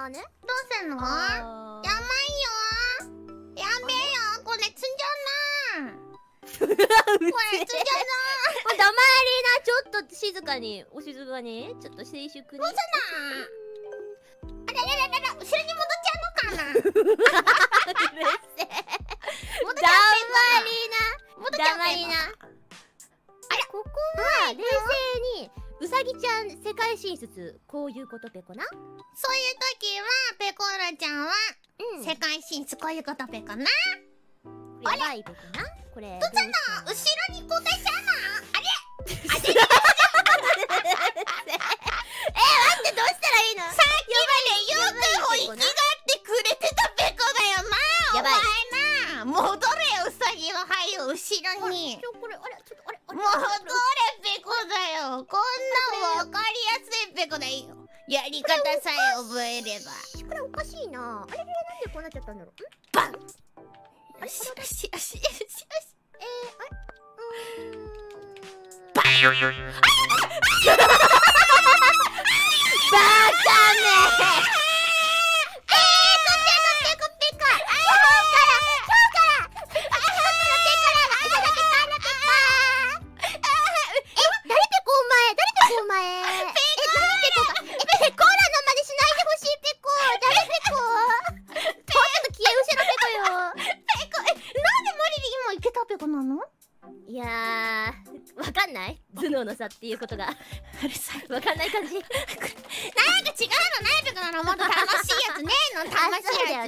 あねどうすんの？やばいあよ。やべえよ。これ積んじゃうなこれ積んじゃうもう黙りな。ちょっと静かに。お静かに。ちょっと静粛に。なあららららら後ろに戻っちゃうのかな？さぎちゃん世界進出こういうことペコな？そういう時はペコーラちゃんはうん。世界進出こういうことペコな？やばいペコな。これ。どうしたのど後ろに交代しちゃうのあれ？あれ？え待ってどうしたらいいのさっきまでよくほいきがってくれ？てたペコだよなやばいお前な戻れ？よウサギははいよ後ろに戻れ？ペコだよこんだよ。やり方さえ覚えれば。これおかしいな。あれれなんでこうなっちゃったん？だろうバン！よしよしよしよしよし。えー、あれうーん。バン！バカめペコーラの真似しないでほしいペコ誰ペコちょっと消え失せろペコよペコえなんでモリリン今いけたペコなのいやーわかんない頭脳の差っていうことがうるさわかんない感じなんか違うのないペコなのもっと楽しいやつねえの楽しいやつ